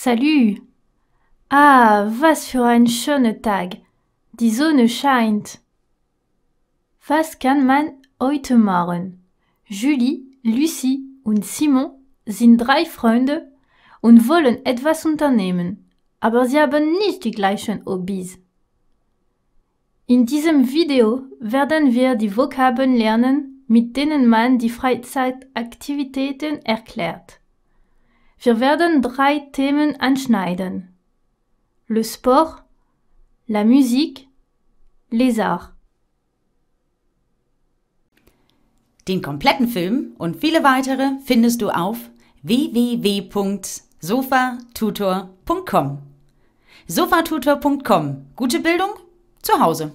Salut! Ah, was für ein schöner Tag! Die Sonne scheint. Was kann man heute machen? Julie, Lucie und Simon sind drei Freunde und wollen etwas unternehmen, aber sie haben nicht die gleichen Hobbys. In diesem Video werden wir die Vokabeln lernen, mit denen man die Freizeitaktivitäten erklärt. Wir werden drei Themen anschneiden. Le sport, la musique, les arts. Den kompletten Film und viele weitere findest du auf www.sofatutor.com. Sofatutor.com. Gute Bildung zu Hause.